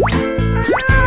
啊！